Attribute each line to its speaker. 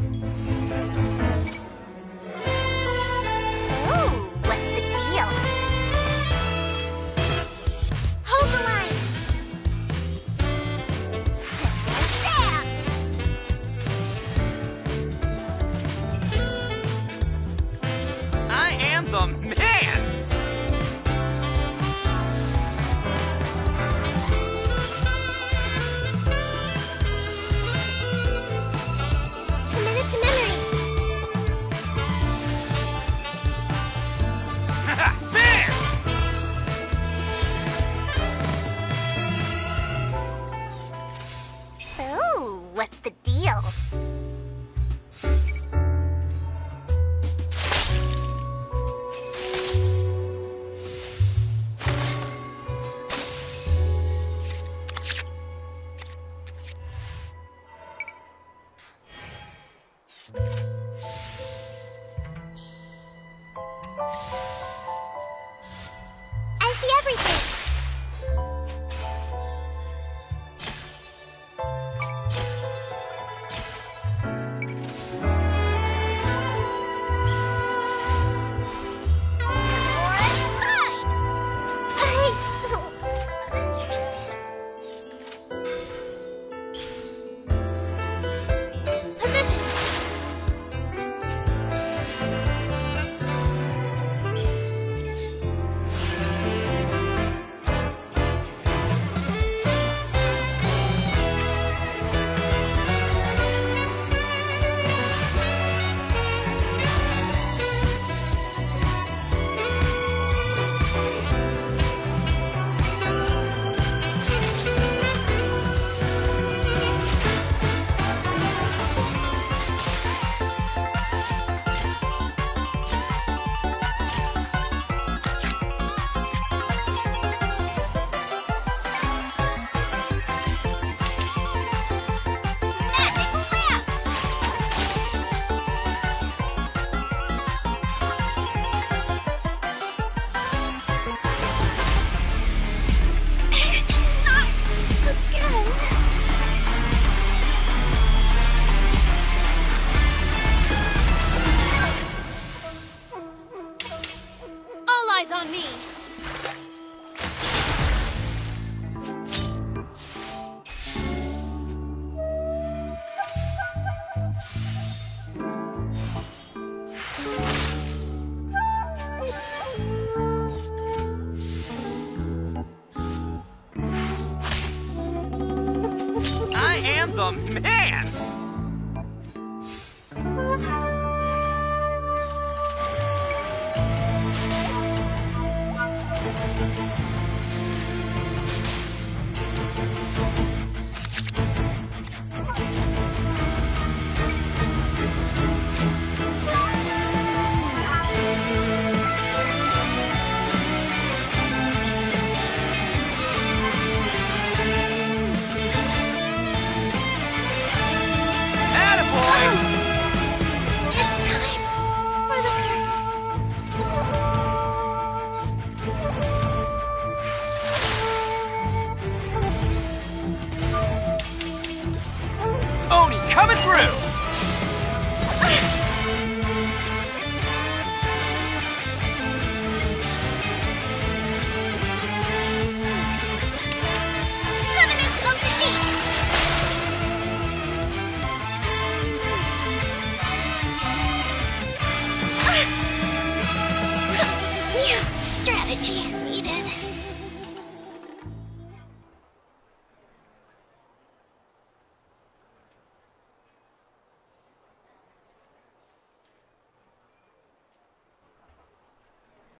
Speaker 1: う deal!
Speaker 2: I'm the man!